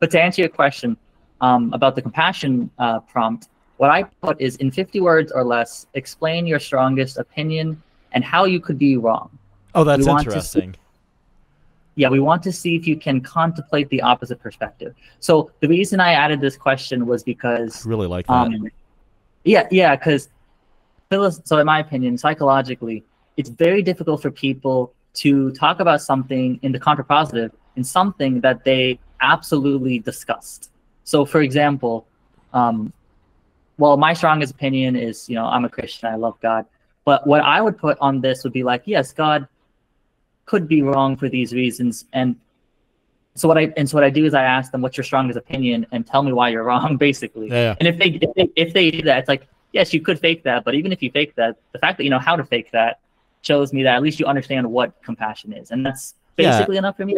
but to answer your question um, about the compassion uh, prompt, what I put is in 50 words or less, explain your strongest opinion and how you could be wrong. Oh, that's We want to interesting. Yeah, we want to see if you can contemplate the opposite perspective. So the reason I added this question was because I really like that. um, yeah, yeah, because so in my opinion, psychologically, it's very difficult for people to talk about something in the contrapositive in something that they absolutely discussed. So, for example, um, well, my strongest opinion is, you know, I'm a Christian, I love God. But what I would put on this would be like, yes, God could be wrong for these reasons, and so what I and so what I do is I ask them, "What's your strongest opinion?" and tell me why you're wrong, basically. Yeah. And if they, if they if they do that, it's like, yes, you could fake that, but even if you fake that, the fact that you know how to fake that shows me that at least you understand what compassion is, and that's Yeah. basically enough for me.